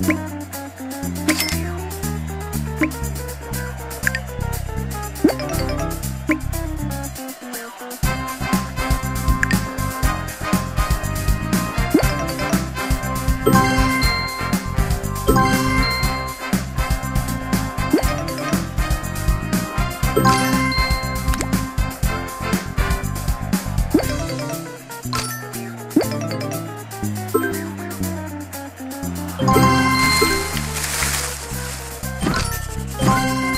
Thank you. You